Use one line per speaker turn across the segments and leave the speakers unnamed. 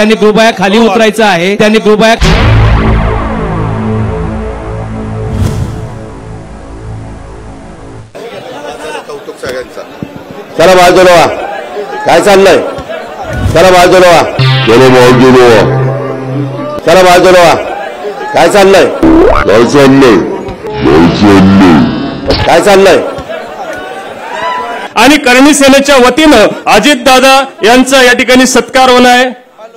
त्यांनी कृपया खाली उतरायचं आहे. त्यांनी कृपया
कौतुक सगळ्यांचा.
चला बाजूला व्हा काय चाललंय? चला बाजूला व्हा चला बाजूला व्हा चला बाजूला व्हा काय चाललंय? काय चाललंय? काय चाललंय?
आणि करणी सेनेच्या वतीनं अजितदादा यांचा या ठिकाणी सत्कार होणार आहे.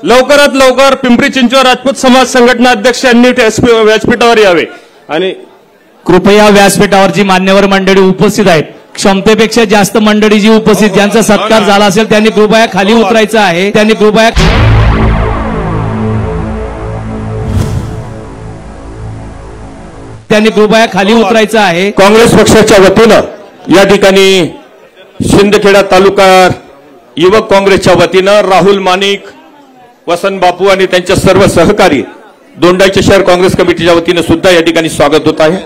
लवकरात लवकर पिंपरी चिंचवड राजपूत समाज संघटना अध्यक्ष यांनी व्यासपी- व्यासपीठावर यावे. आणि
कृपया व्यासपीठावरची मान्यवर मंडळी उपस्थित आहेत क्षमतेपेक्षा जास्त मंडळी जी उपस्थित ज्यांचा सत्कार झाला असेल त्यांनी कृपया खाली उतरायचं आहे. त्यांनी कृपया त्यांनी कृपया खाली उतरायचं आहे.
काँग्रेस पक्षाच्या वतीनं या ठिकाणी शिंदखेडा तालुका युवक काँग्रेसच्या वतीनं राहुल मानिक वसंत बापू आणि त्यांच्या सर्व सहकारी दोंडाईचे शहर काँग्रेस कमिटीच्या वतीनं सुद्धा या ठिकाणी स्वागत होत आहे.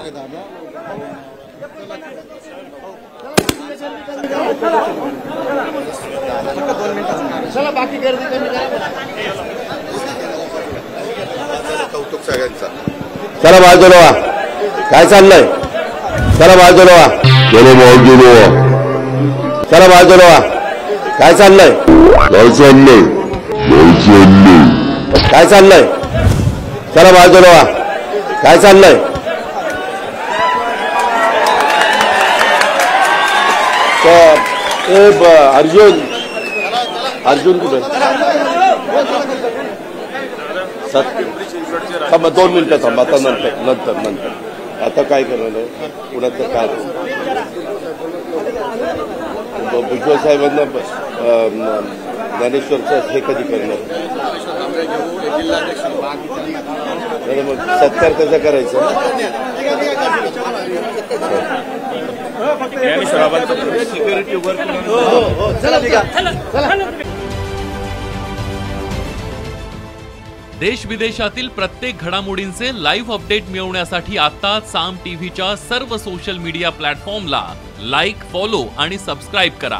चला बाजूला काय चाललंय? चला बाजूला चला बाजूला चला बाजूला काय चाललंय? काय चाललंय? काय चाललंय? चला बाजूला व्हा काय चाललंय? तर अर्जुन. अर्जुन कुठे? थांबा दोन मिनिटं थांबा आता नंतर नंतर नंतर. आता काय करणार आहे? काय? भुजबळ साहेबांना ज्ञानेश्वरचं हे कधी करणार? बरं मग सत्कार कसा करायचा
देश विदेशातील प्रत्येक घडामोडींचे लाईव्ह अपडेट मिळवण्यासाठी आता साम टीव्हीच्या सर्व सोशल मीडिया प्लॅटफॉर्मला लाईक फॉलो आणि सबस्क्राईब करा.